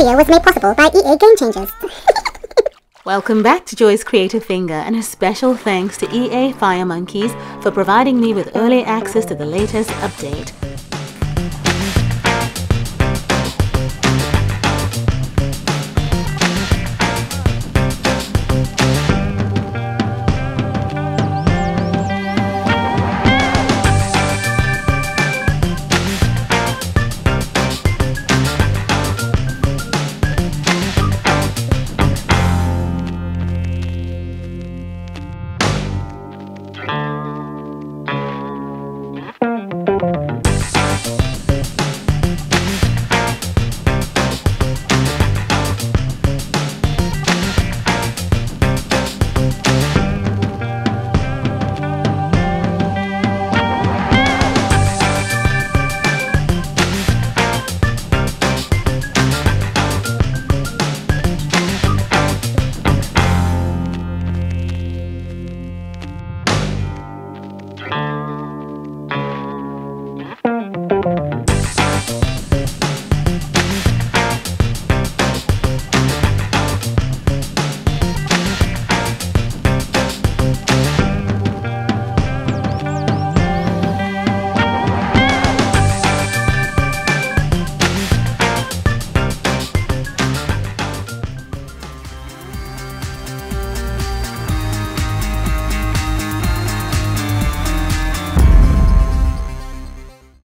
video was made possible by EA Game Changers. Welcome back to Joy's Creative Finger and a special thanks to EA Firemonkeys for providing me with early access to the latest update.